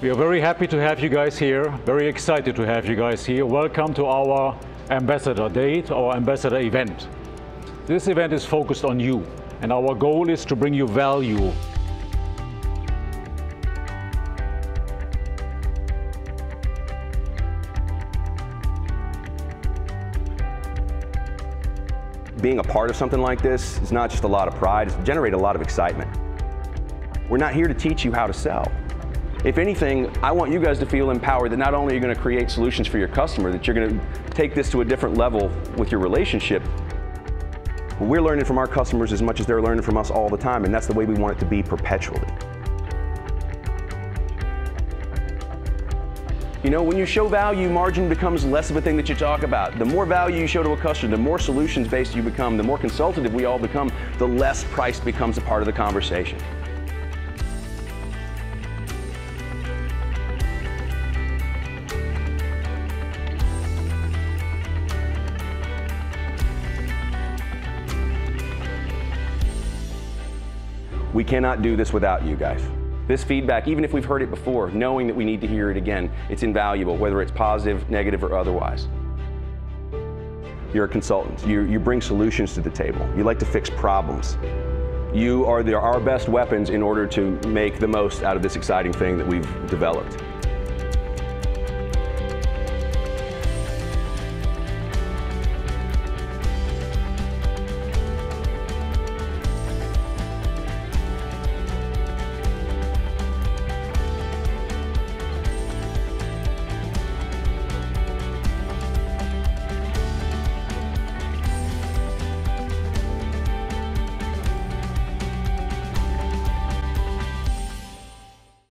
We are very happy to have you guys here, very excited to have you guys here. Welcome to our Ambassador Date, our Ambassador event. This event is focused on you, and our goal is to bring you value. Being a part of something like this is not just a lot of pride, it's generate a lot of excitement. We're not here to teach you how to sell. If anything, I want you guys to feel empowered that not only are you going to create solutions for your customer, that you're going to take this to a different level with your relationship. We're learning from our customers as much as they're learning from us all the time, and that's the way we want it to be perpetually. You know, when you show value, margin becomes less of a thing that you talk about. The more value you show to a customer, the more solutions based you become, the more consultative we all become, the less price becomes a part of the conversation. We cannot do this without you guys. This feedback, even if we've heard it before, knowing that we need to hear it again, it's invaluable, whether it's positive, negative, or otherwise. You're a consultant. You, you bring solutions to the table. You like to fix problems. You are the, our best weapons in order to make the most out of this exciting thing that we've developed.